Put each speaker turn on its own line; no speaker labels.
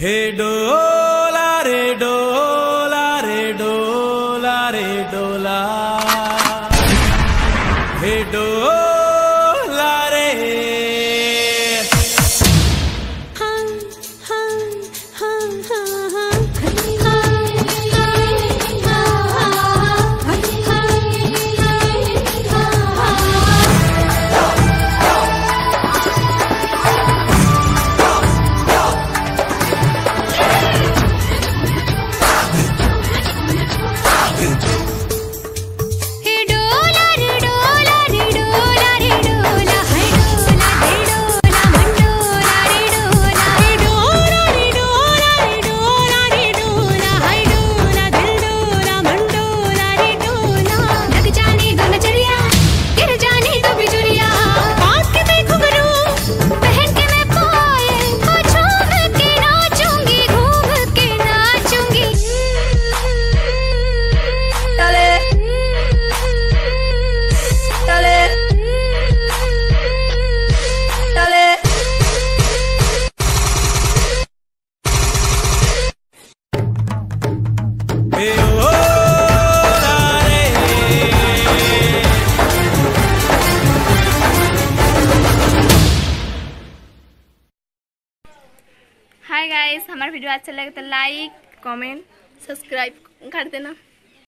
हे डोला रे डोला रे डोला रे डोला। हे डोला
हाय गाइस हमारा वीडियो अच्छा लगे तो लाइक कमेंट सब्सक्राइब कर देना।